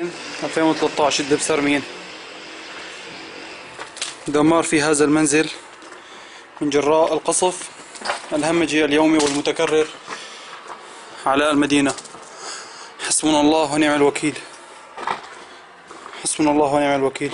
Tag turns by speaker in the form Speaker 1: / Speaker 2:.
Speaker 1: 2013 الدب مين دمار في هذا المنزل من جراء القصف الهمجي اليومي والمتكرر على المدينة. حسبنا الله ونعم الوكيل. حسبنا الله ونعم الوكيل.